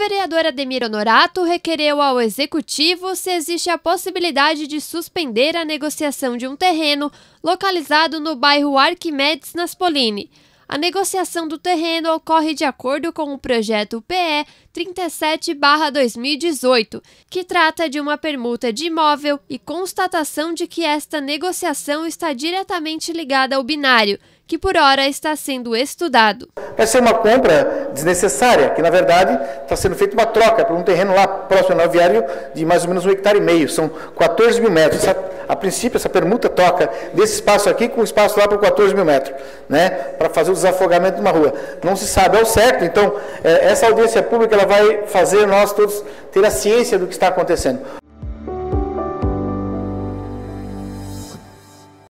vereador Ademir Honorato requereu ao executivo se existe a possibilidade de suspender a negociação de um terreno localizado no bairro Arquimedes Naspolini. A negociação do terreno ocorre de acordo com o projeto PE 37/2018, que trata de uma permuta de imóvel e constatação de que esta negociação está diretamente ligada ao binário, que por hora está sendo estudado. Vai ser uma compra desnecessária, que na verdade está sendo feita uma troca por um terreno lá próximo ao viário de mais ou menos um hectare e meio, são 14 mil metros. Essa, a princípio, essa permuta toca desse espaço aqui com o espaço lá por 14 mil metros, né, para fazer o desafogamento de uma rua. Não se sabe ao certo, então, é, essa audiência pública ela vai fazer nós todos ter a ciência do que está acontecendo.